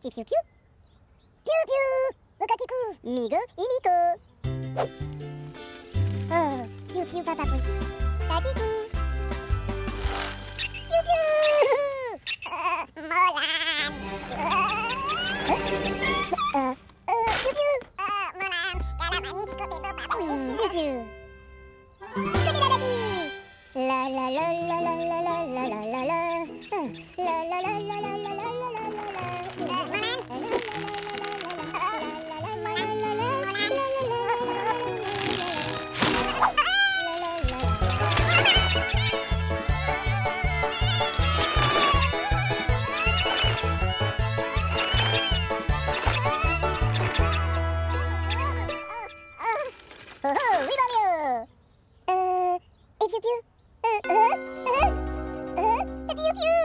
Matty Piu Piu. Piu Piu. Uh, uh, uh, uh, uh Piu Piu.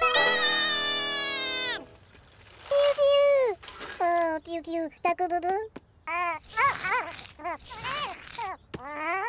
Mom! Piu Piu. Oh, Piu Piu. Taco boo boo. Uh, uh, uh, uh, uh, uh, uh.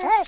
Oh,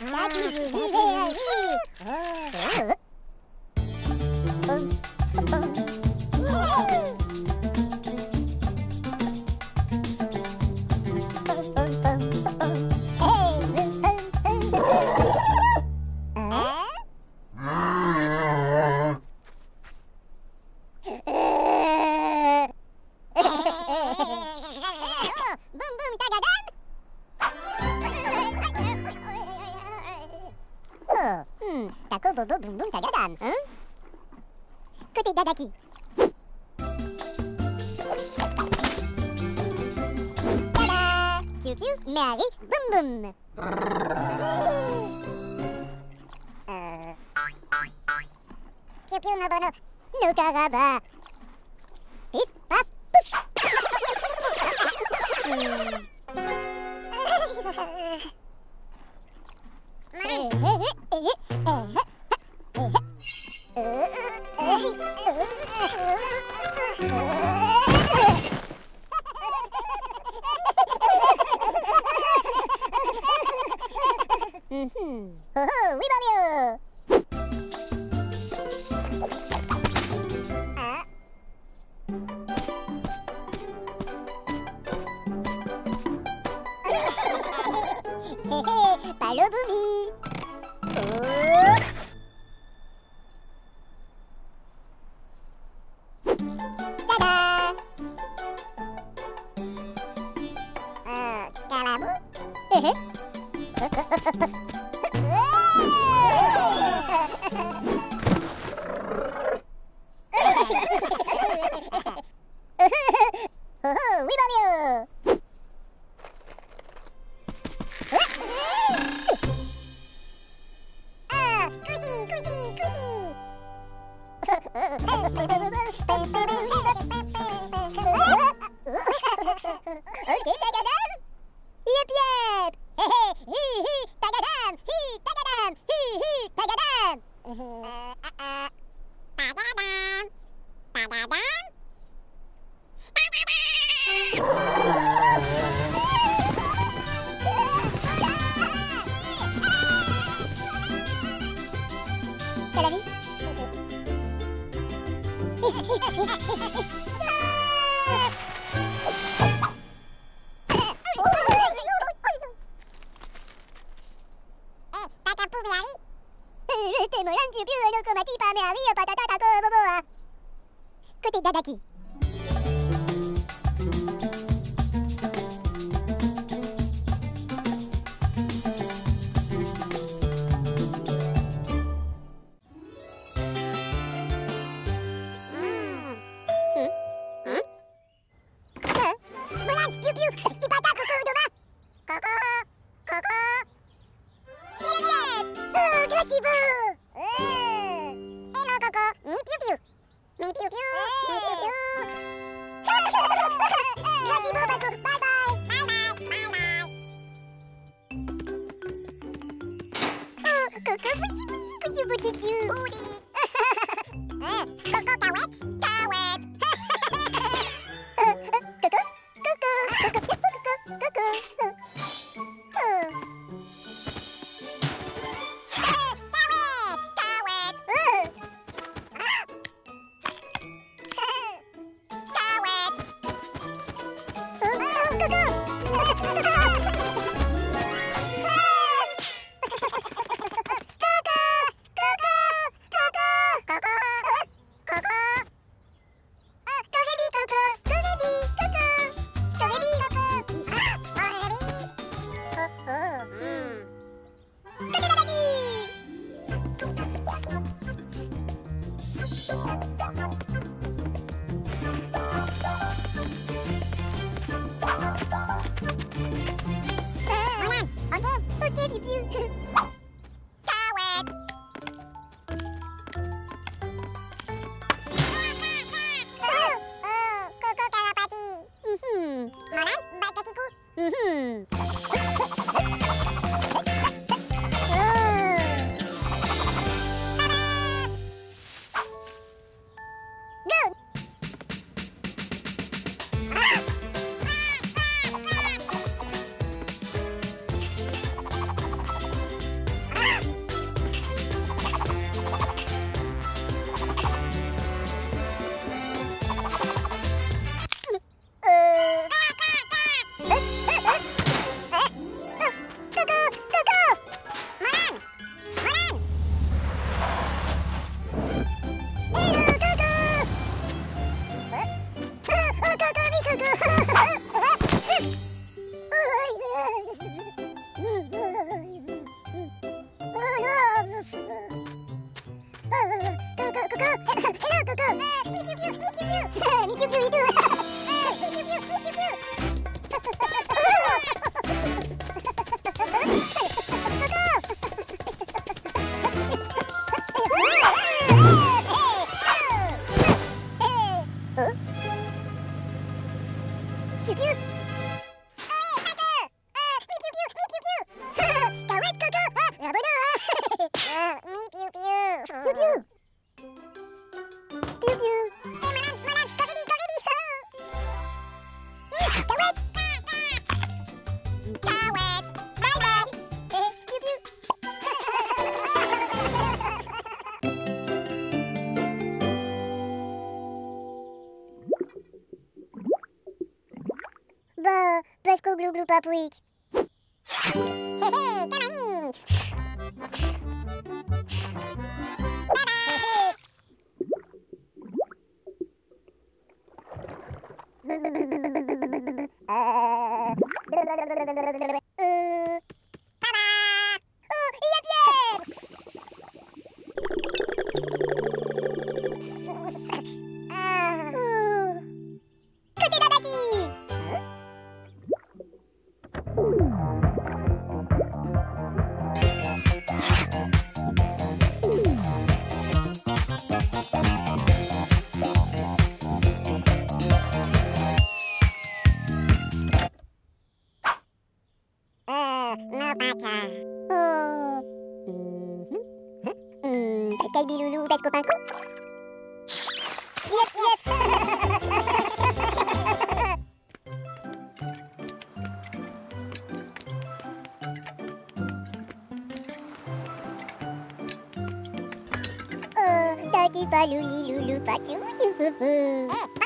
Nih, cuci. Club Week. bez kopanku? Jest, jest! o, taki waluli lulu paciu, fu fu.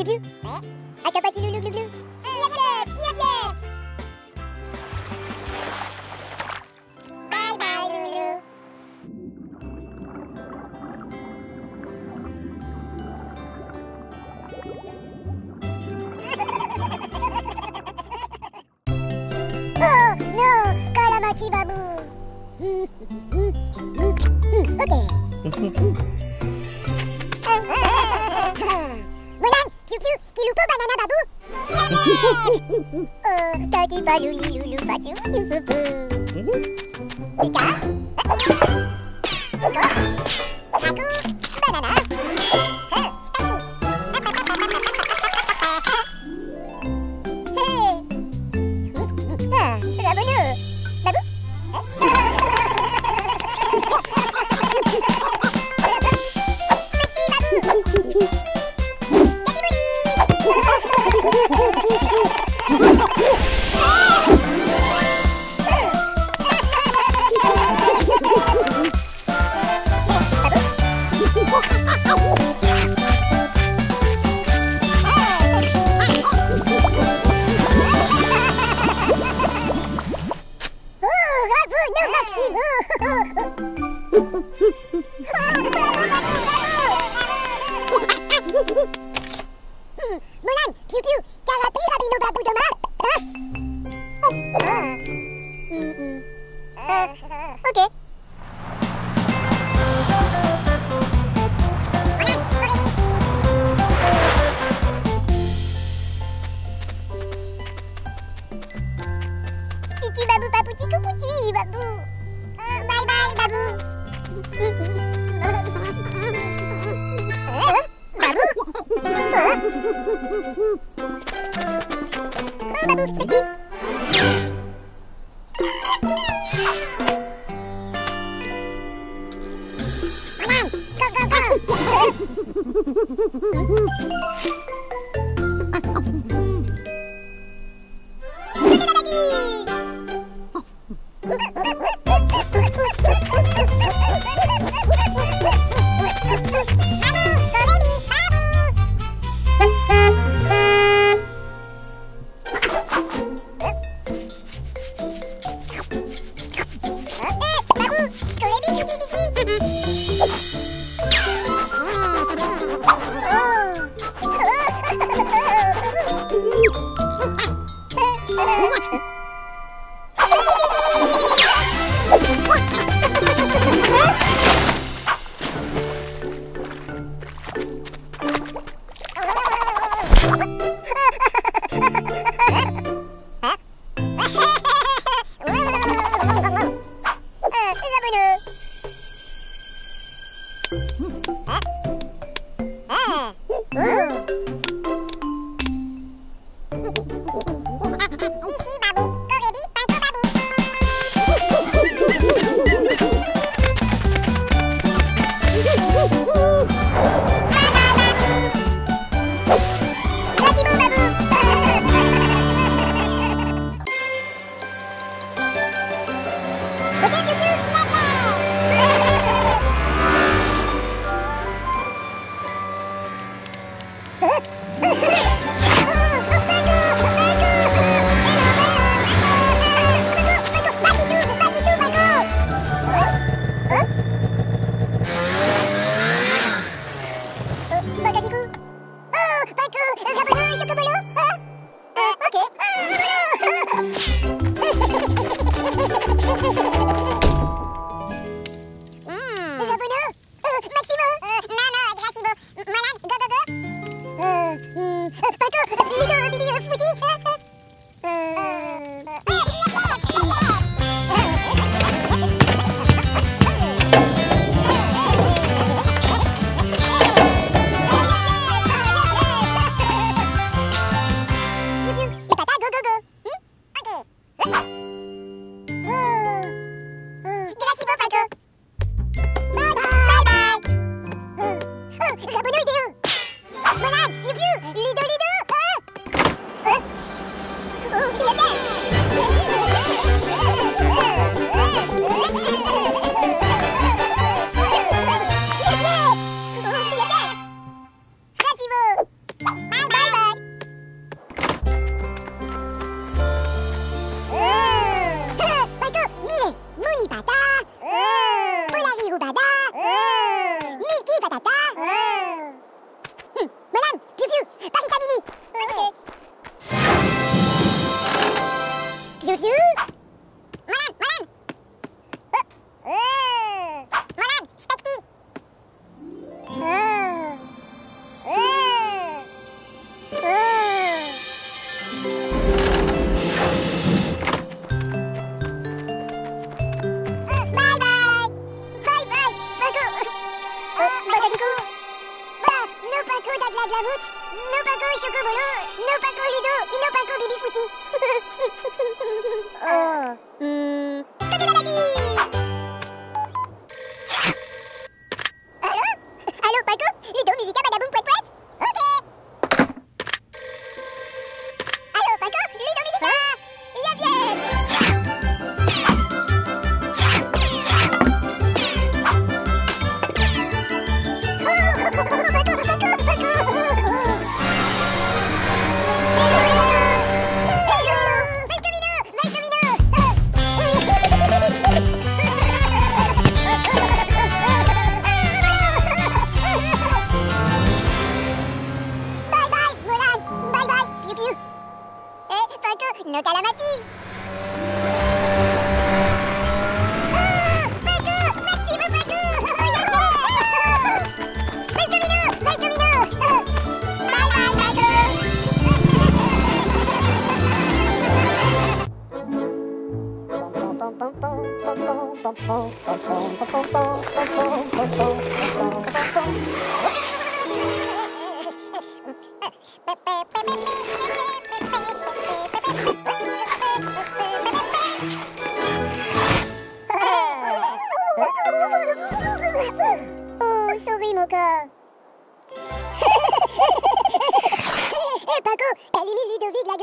Piu Piu. I got like you blue blue blue. Eh?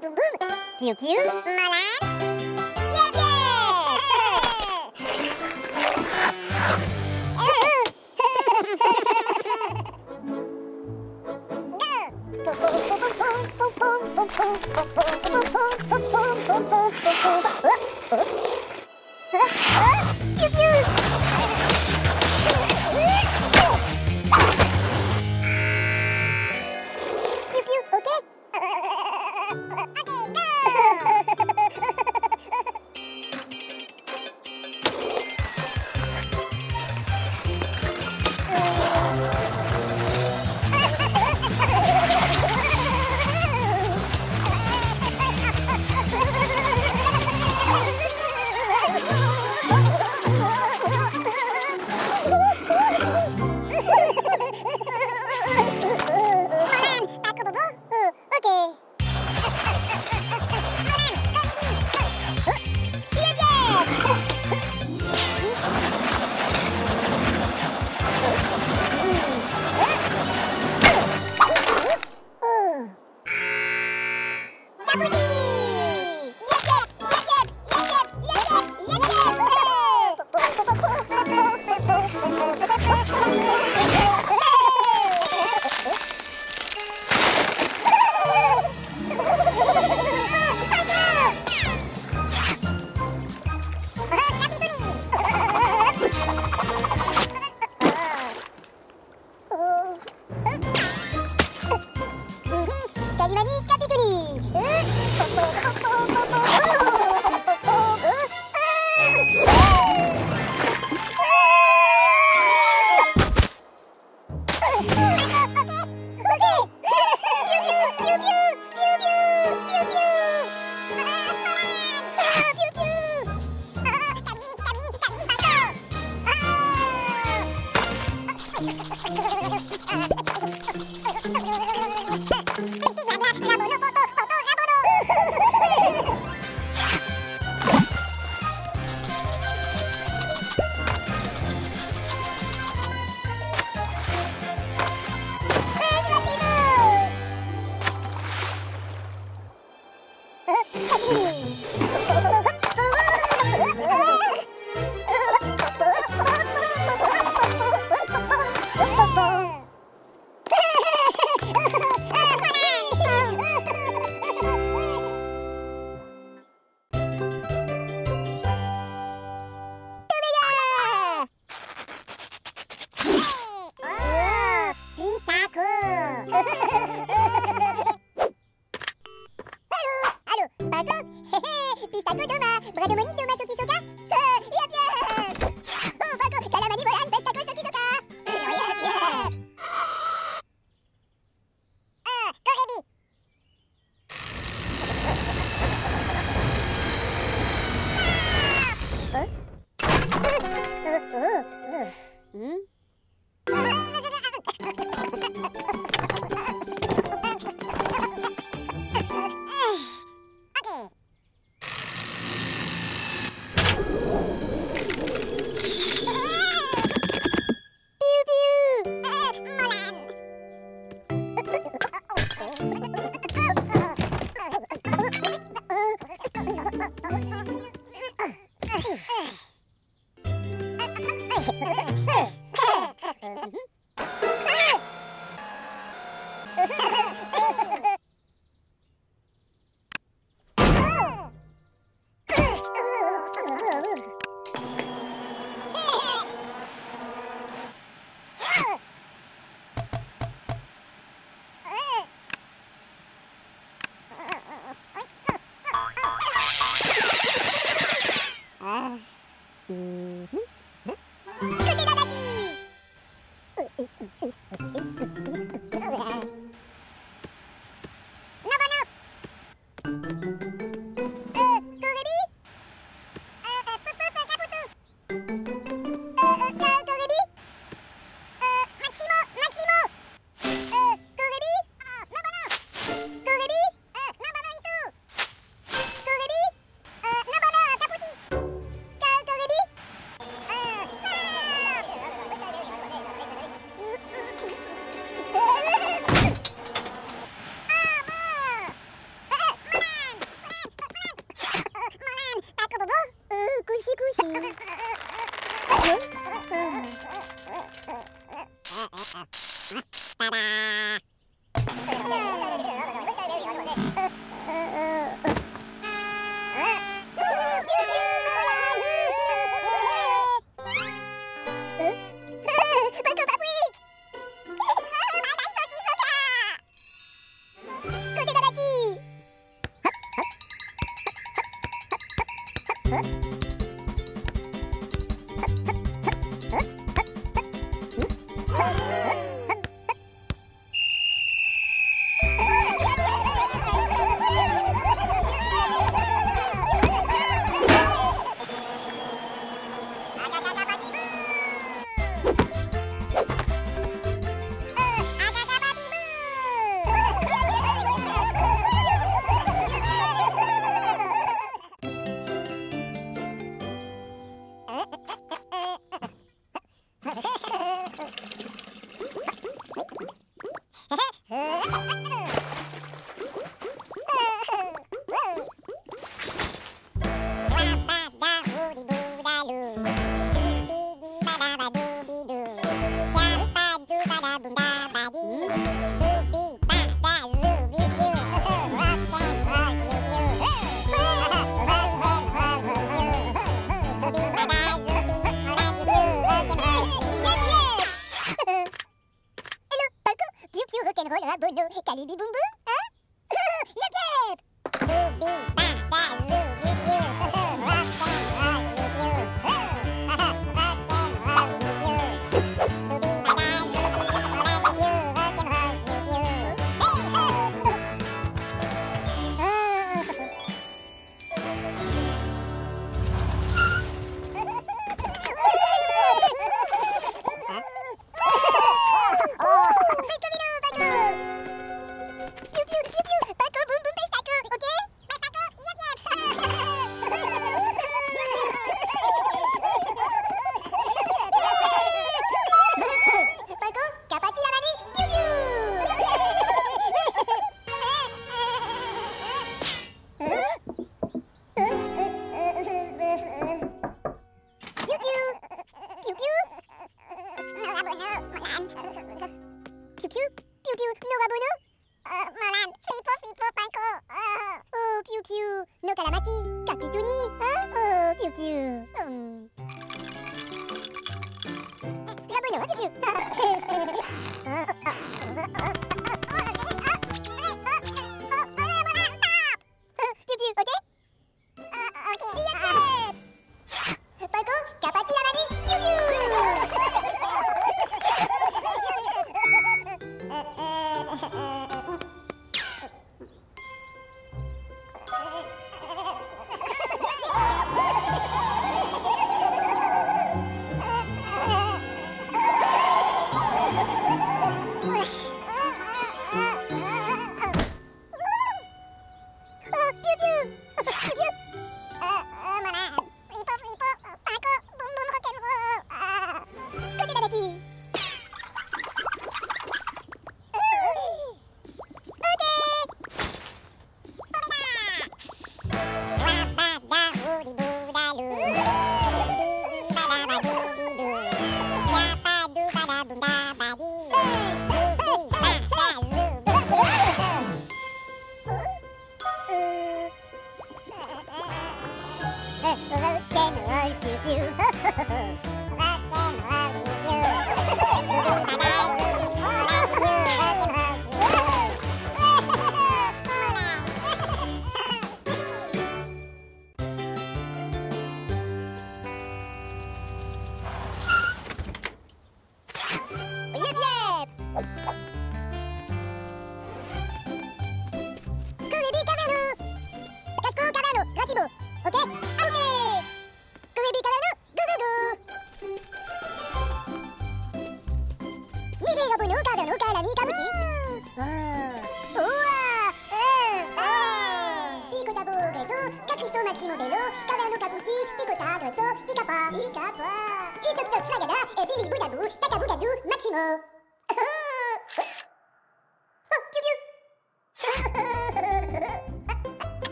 Boom boom, Piu Piu, Malade Yeah yeah. Go.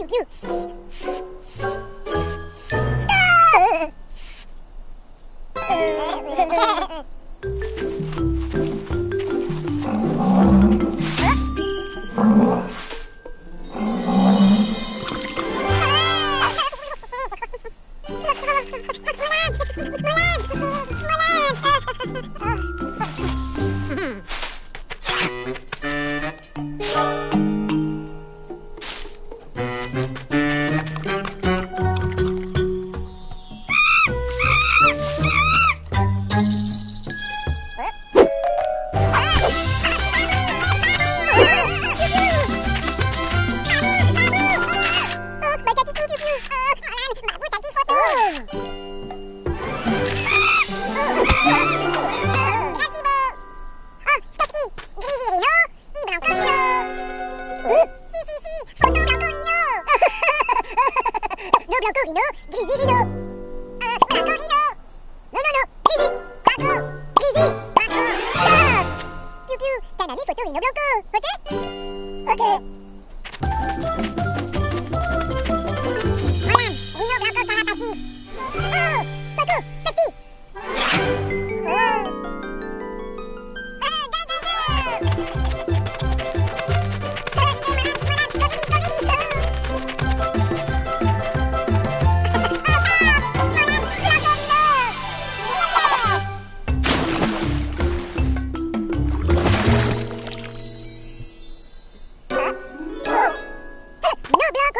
Piou piou.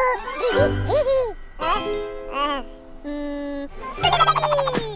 mm.